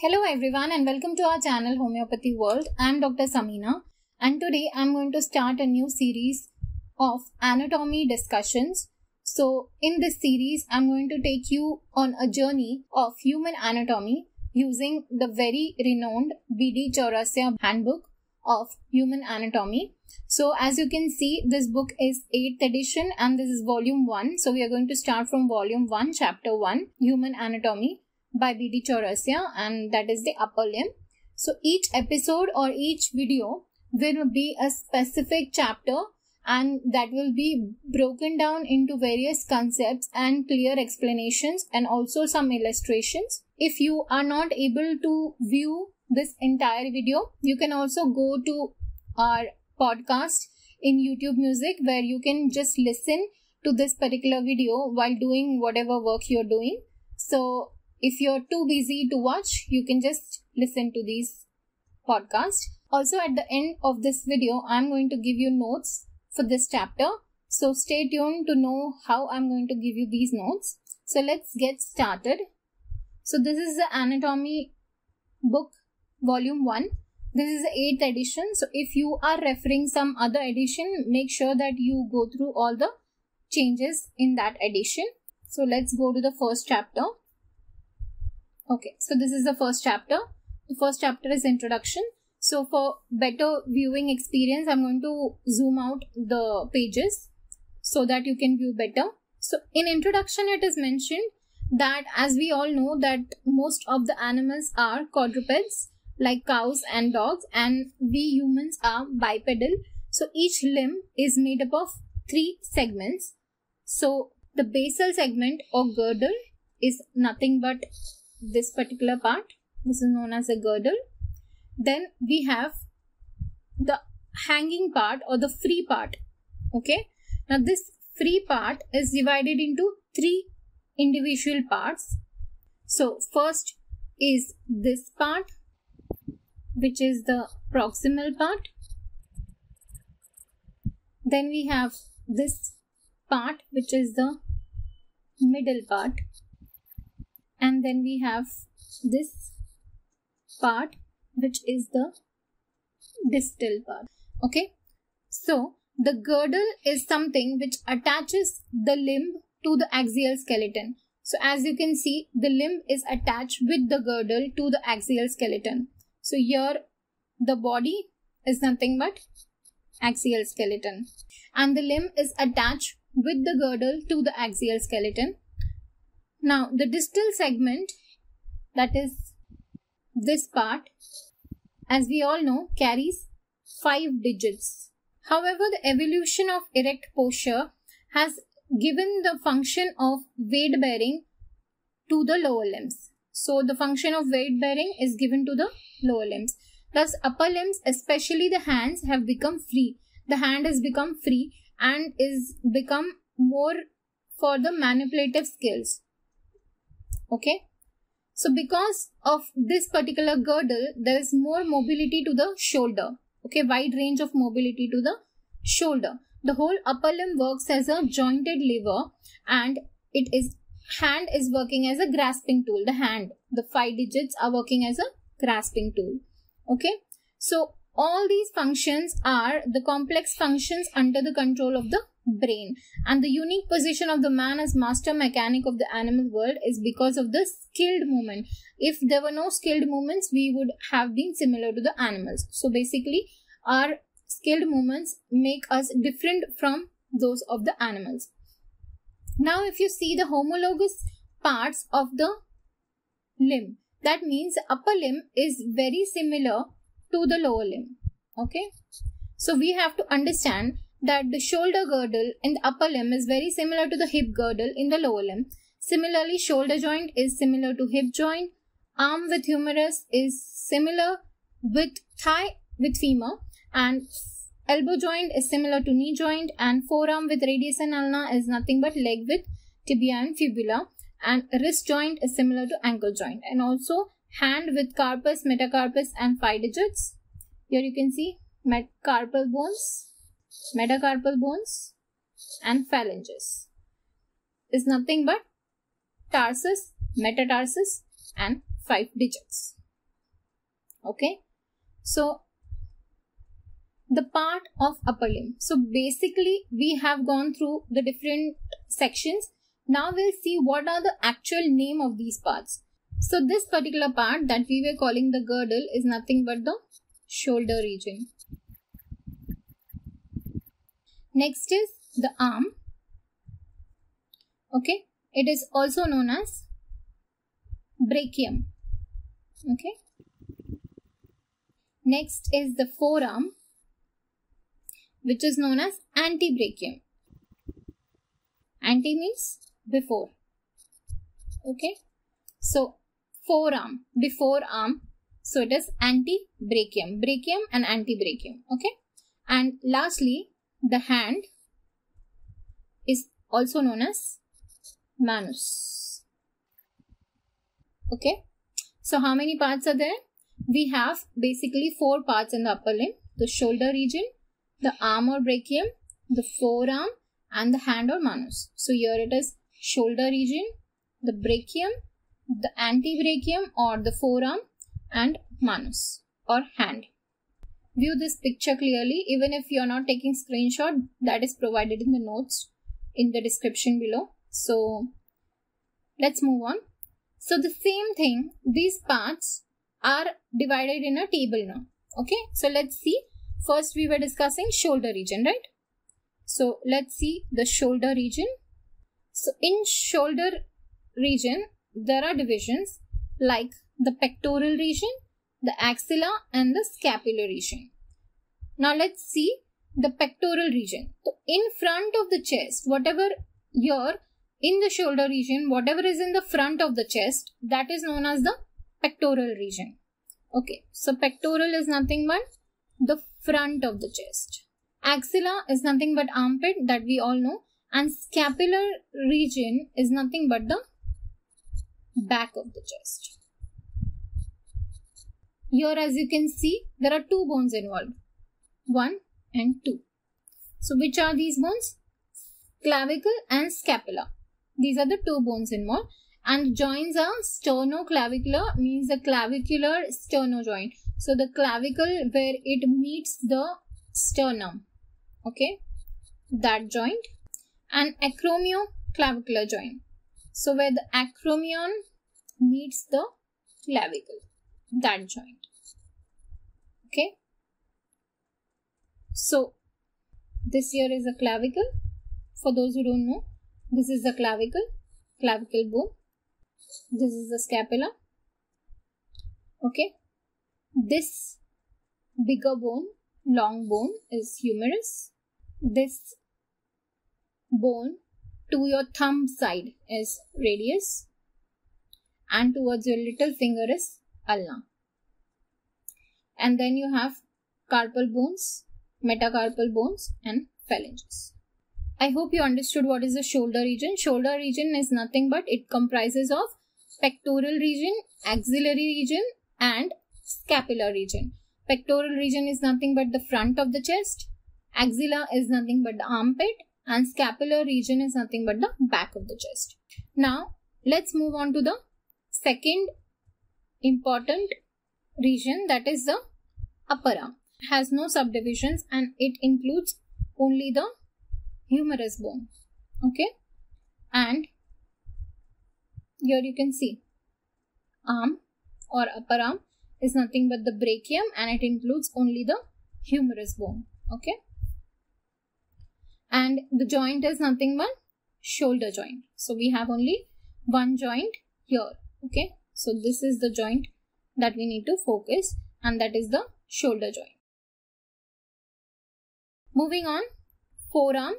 Hello everyone and welcome to our channel Homoeopathy World. I am Dr. Samina and today I am going to start a new series of anatomy discussions. So in this series I am going to take you on a journey of human anatomy using the very renowned B.D. Chaurasia handbook of human anatomy. So as you can see this book is 8th edition and this is volume 1. So we are going to start from volume 1 chapter 1 human anatomy by B.D. Chaurasia and that is the upper limb. So each episode or each video will be a specific chapter and that will be broken down into various concepts and clear explanations and also some illustrations. If you are not able to view this entire video, you can also go to our podcast in YouTube Music where you can just listen to this particular video while doing whatever work you're doing. So if you're too busy to watch, you can just listen to these podcasts. Also, at the end of this video, I'm going to give you notes for this chapter. So stay tuned to know how I'm going to give you these notes. So let's get started. So this is the anatomy book volume 1. This is the 8th edition. So if you are referring some other edition, make sure that you go through all the changes in that edition. So let's go to the first chapter. Okay, so this is the first chapter. The first chapter is introduction. So for better viewing experience, I'm going to zoom out the pages so that you can view better. So in introduction, it is mentioned that as we all know that most of the animals are quadrupeds like cows and dogs and we humans are bipedal. So each limb is made up of three segments. So the basal segment or girdle is nothing but this particular part. This is known as a girdle. Then we have the hanging part or the free part. Okay. Now this free part is divided into three individual parts. So first is this part which is the proximal part. Then we have this part which is the middle part and then we have this part which is the distal part. Okay? So the girdle is something which attaches the limb to the axial skeleton. So as you can see the limb is attached with the girdle to the axial skeleton. So here the body is nothing but axial skeleton. And the limb is attached with the girdle to the axial skeleton now, the distal segment, that is this part, as we all know, carries five digits. However, the evolution of erect posture has given the function of weight bearing to the lower limbs. So, the function of weight bearing is given to the lower limbs. Thus, upper limbs, especially the hands, have become free. The hand has become free and is become more for the manipulative skills okay? So because of this particular girdle there is more mobility to the shoulder. Okay? Wide range of mobility to the shoulder. The whole upper limb works as a jointed lever and it is hand is working as a grasping tool. The hand the five digits are working as a grasping tool. Okay? So all these functions are the complex functions under the control of the brain. And the unique position of the man as master mechanic of the animal world is because of the skilled movement. If there were no skilled movements, we would have been similar to the animals. So basically, our skilled movements make us different from those of the animals. Now, if you see the homologous parts of the limb, that means upper limb is very similar to the lower limb. Okay. So we have to understand that the shoulder girdle in the upper limb is very similar to the hip girdle in the lower limb. Similarly, shoulder joint is similar to hip joint. Arm with humerus is similar with thigh with femur and elbow joint is similar to knee joint and forearm with radius and ulna is nothing but leg with tibia and fibula and wrist joint is similar to ankle joint and also hand with carpus, metacarpus and five digits. Here you can see metacarpal bones metacarpal bones and phalanges is nothing but tarsus, metatarsus and five digits. Okay. So the part of upper limb. So basically we have gone through the different sections. Now we'll see what are the actual name of these parts. So this particular part that we were calling the girdle is nothing but the shoulder region. Next is the arm. Okay. It is also known as brachium. Okay. Next is the forearm which is known as antebrachium. Anti means before. Okay. So forearm, before arm. So it is antebrachium, brachium and antebrachium. Okay. And lastly, the hand is also known as manus. Okay. So how many parts are there? We have basically four parts in the upper limb. The shoulder region, the arm or brachium, the forearm and the hand or manus. So here it is shoulder region, the brachium, the antebrachium or the forearm and manus or hand. View this picture clearly even if you are not taking screenshot that is provided in the notes in the description below. So let's move on. So the same thing, these parts are divided in a table now. Okay, so let's see. First we were discussing shoulder region, right? So let's see the shoulder region. So in shoulder region, there are divisions like the pectoral region, the axilla and the scapular region. Now let's see the pectoral region. So in front of the chest, whatever here in the shoulder region, whatever is in the front of the chest, that is known as the pectoral region. Okay, so pectoral is nothing but the front of the chest. Axilla is nothing but armpit that we all know and scapular region is nothing but the back of the chest. Here as you can see there are two bones involved 1 and 2. So which are these bones? Clavicle and scapula. These are the two bones involved and joints are sternoclavicular means the clavicular sterno joint. So the clavicle where it meets the sternum. Okay. That joint and acromioclavicular joint. So where the acromion meets the clavicle. That joint. Okay. So this here is a clavicle. For those who don't know, this is the clavicle, clavicle bone. This is the scapula. Okay. This bigger bone, long bone is humerus. This bone to your thumb side is radius and towards your little finger is ulna. And then you have carpal bones, metacarpal bones and phalanges. I hope you understood what is the shoulder region. Shoulder region is nothing but it comprises of pectoral region, axillary region and scapular region. Pectoral region is nothing but the front of the chest. Axilla is nothing but the armpit and scapular region is nothing but the back of the chest. Now let's move on to the second important region that is the upper arm. Has no subdivisions and it includes only the humerus bone. Okay. And here you can see arm or upper arm is nothing but the brachium and it includes only the humerus bone. Okay. And the joint is nothing but shoulder joint. So we have only one joint here. Okay. So this is the joint that we need to focus and that is the shoulder joint. Moving on, forearm.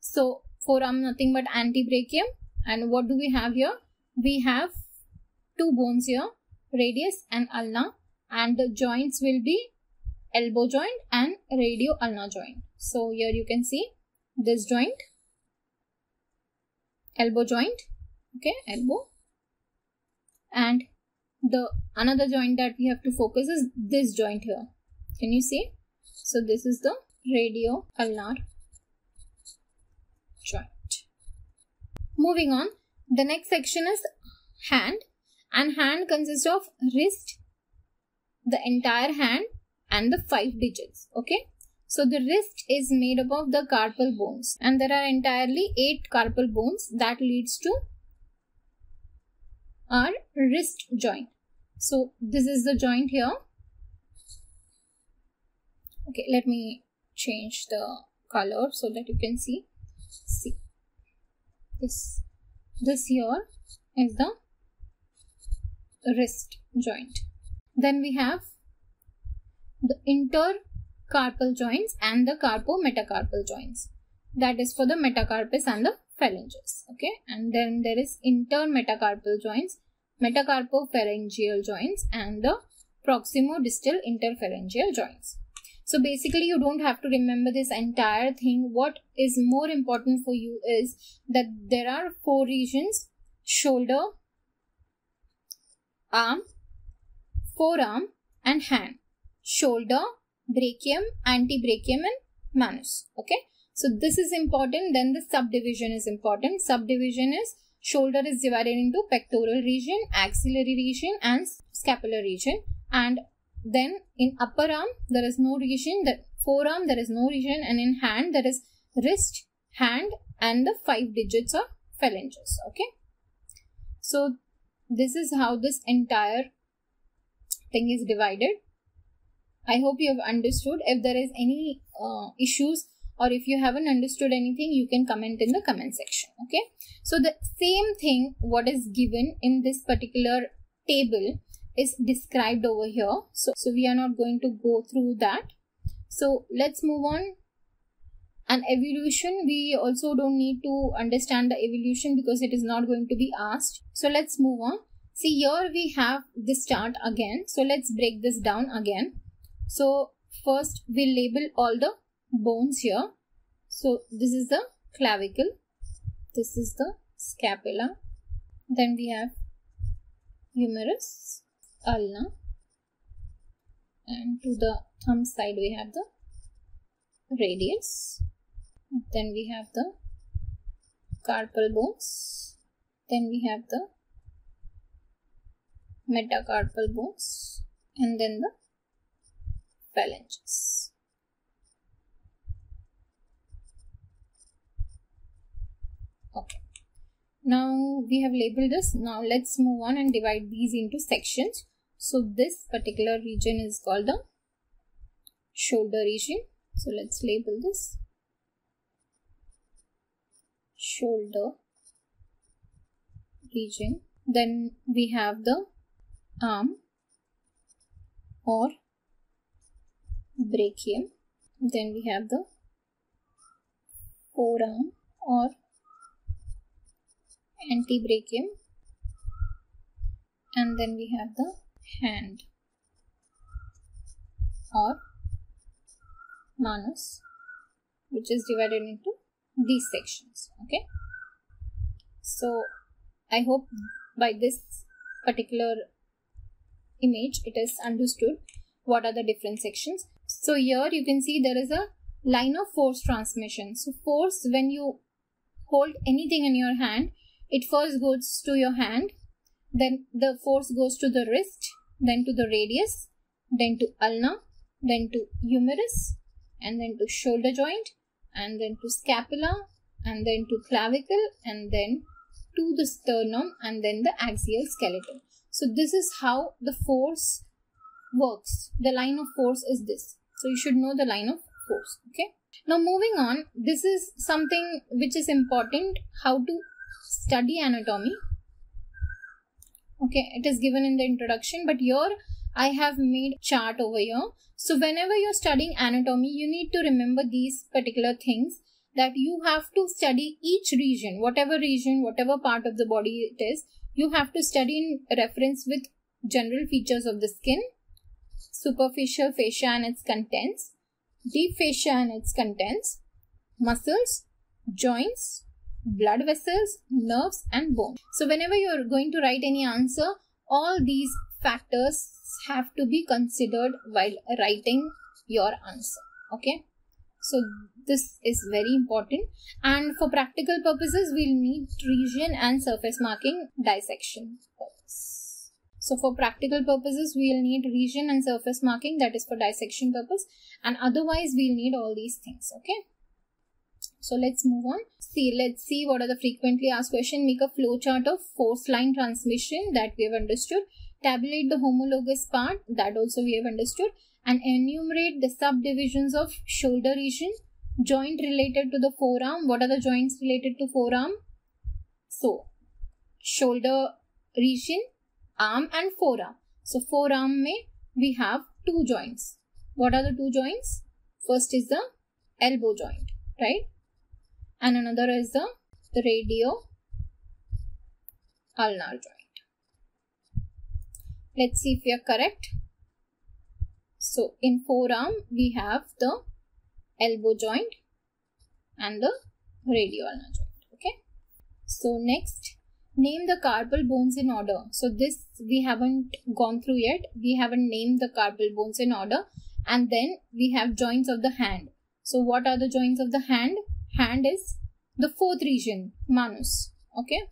So forearm nothing but antebrachium and what do we have here? We have two bones here, radius and ulna and the joints will be elbow joint and radio-ulnar joint. So here you can see this joint, elbow joint, okay, elbow and the another joint that we have to focus is this joint here. Can you see? So this is the radio-ulnar joint. Moving on, the next section is hand and hand consists of wrist, the entire hand and the five digits. Okay. So the wrist is made up of the carpal bones and there are entirely eight carpal bones that leads to our wrist joint. So this is the joint here. Okay, let me change the color so that you can see. See this this here is the wrist joint. Then we have the intercarpal joints and the carpometacarpal joints. That is for the metacarpus and the phalanges. Okay, and then there is intermetacarpal joints, metacarpophalangeal joints, and the proximodistal interphalangeal joints. So basically, you don't have to remember this entire thing. What is more important for you is that there are four regions shoulder, arm, forearm, and hand shoulder, brachium, antebrachium and manus. Okay. So this is important. Then the subdivision is important. Subdivision is shoulder is divided into pectoral region, axillary region and scapular region. And then in upper arm there is no region. The forearm there is no region and in hand there is wrist, hand and the five digits are phalanges. Okay. So this is how this entire thing is divided I hope you have understood. If there is any uh, issues or if you haven't understood anything, you can comment in the comment section. Okay. So the same thing what is given in this particular table is described over here. So, so we are not going to go through that. So let's move on. And evolution, we also don't need to understand the evolution because it is not going to be asked. So let's move on. See here we have this chart again. So let's break this down again. So first we label all the bones here. So this is the clavicle. This is the scapula. Then we have humerus, ulna. And to the thumb side we have the radius. Then we have the carpal bones. Then we have the metacarpal bones. And then the phalanges. Okay. Now we have labeled this. Now let's move on and divide these into sections. So this particular region is called the shoulder region. So let's label this shoulder region. Then we have the arm or brachium. Then we have the forearm or antebrachium and then we have the hand. Or manus which is divided into these sections okay? So i hope by this particular image it is understood what are the different sections. So here you can see there is a line of force transmission. So force when you hold anything in your hand, it first goes to your hand, then the force goes to the wrist, then to the radius, then to ulna, then to humerus, and then to shoulder joint, and then to scapula, and then to clavicle, and then to the sternum, and then the axial skeleton. So this is how the force works. The line of force is this. So you should know the line of force. Okay. Now moving on, this is something which is important how to study anatomy. Okay, it is given in the introduction, but here I have made chart over here. So whenever you're studying anatomy, you need to remember these particular things that you have to study each region, whatever region, whatever part of the body it is, you have to study in reference with general features of the skin, superficial fascia and its contents, deep fascia and its contents, muscles, joints, blood vessels, nerves and bone. So whenever you are going to write any answer, all these factors have to be considered while writing your answer. Okay. So this is very important and for practical purposes we'll need region and surface marking dissection purpose. So for practical purposes, we'll need region and surface marking that is for dissection purpose and otherwise we'll need all these things. Okay. So let's move on. See, let's see what are the frequently asked questions. Make a flowchart of force line transmission that we have understood. Tabulate the homologous part that also we have understood and enumerate the subdivisions of shoulder region. Joint related to the forearm. What are the joints related to forearm? So, shoulder region, arm and forearm. So, forearm may we have two joints. What are the two joints? First is the elbow joint, right? And another is the radio ulnar joint. Let's see if we are correct. So, in forearm, we have the elbow joint and the radio ulnar joint. Okay. So next, name the carpal bones in order. So this we haven't gone through yet. We haven't named the carpal bones in order. And then we have joints of the hand. So what are the joints of the hand? Hand is the fourth region, manus. Okay.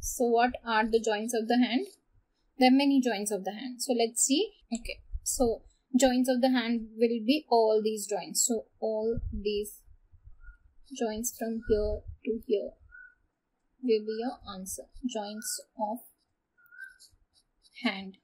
So what are the joints of the hand? There are many joints of the hand. So let's see. Okay. So joints of the hand will be all these joints. So all these joints from here to here will be your answer. Joints of hand.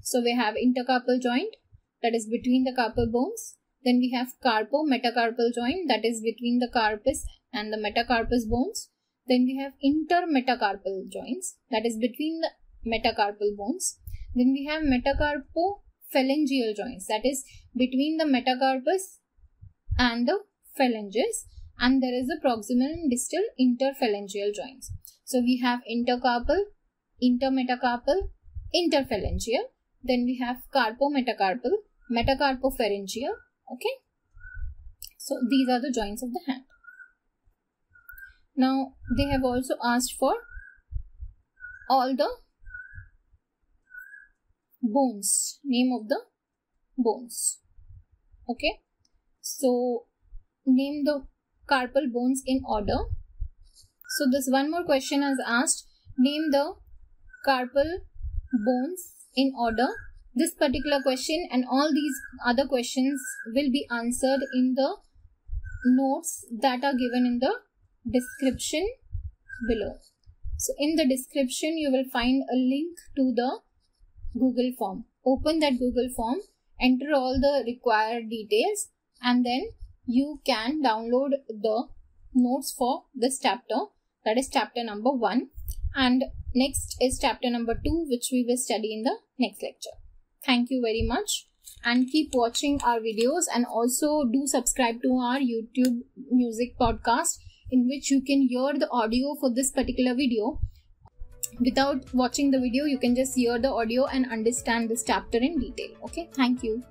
So we have intercarpal joint that is between the carpal bones. Then we have carpo metacarpal joint that is between the carpus and the metacarpus bones. Then we have intermetacarpal joints that is between the metacarpal bones. Then we have metacarpophalangeal joints that is between the metacarpus and the phalanges and there is a proximal and distal interphalangeal joints. So we have intercarpal, intermetacarpal, interphalangeal. Then we have carpometacarpal, metacarpophalangeal. Okay. So these are the joints of the hand. Now they have also asked for all the bones, name of the bones. Okay. So name the carpal bones in order. So this one more question has asked, name the carpal bones in order. This particular question and all these other questions will be answered in the notes that are given in the description below. So in the description, you will find a link to the Google form. Open that Google form, enter all the required details and then you can download the notes for this chapter that is chapter number 1 and next is chapter number 2 which we will study in the next lecture. Thank you very much and keep watching our videos and also do subscribe to our YouTube music podcast in which you can hear the audio for this particular video. Without watching the video, you can just hear the audio and understand this chapter in detail. Okay, thank you.